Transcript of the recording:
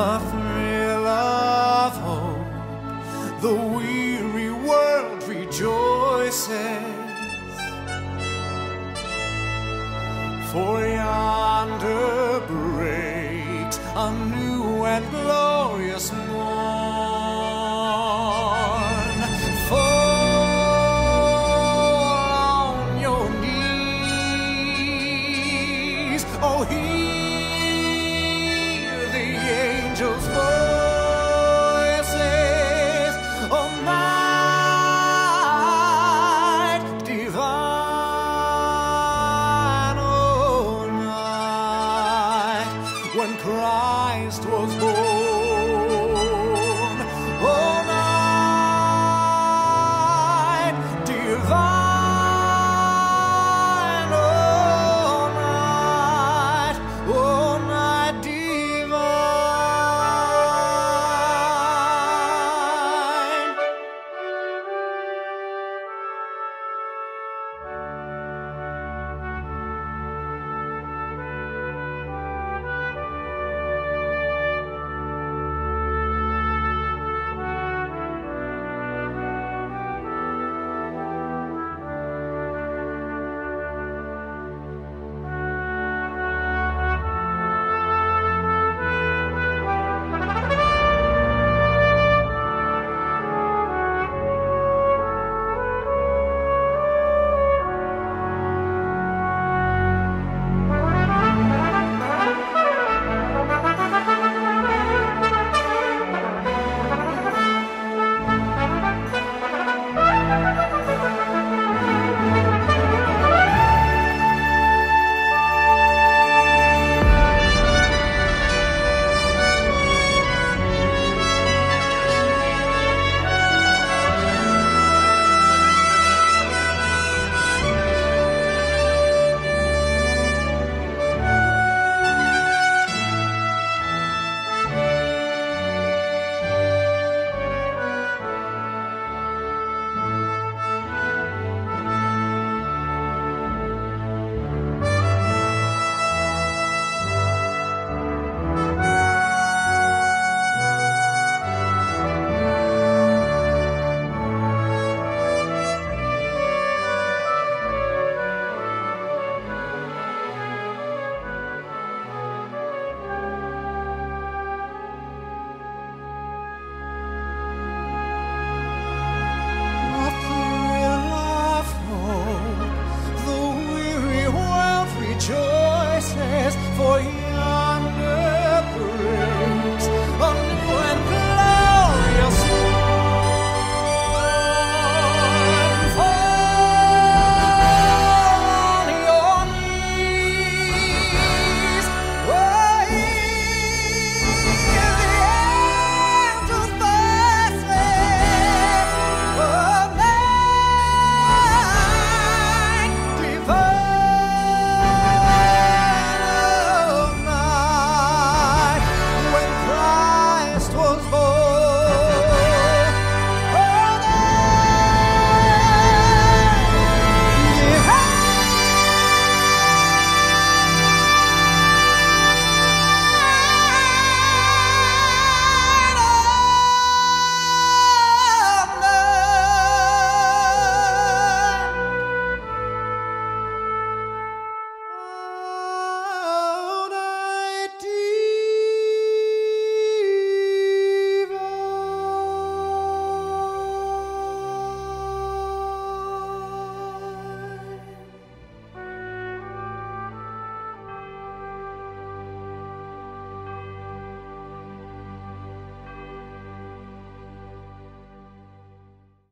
a thrill of hope. The weary world rejoices, for yonder breaks a new and glorious morn. Fall on your knees, oh, hear angels' voices. Oh, night divine, oh, night when Christ was born.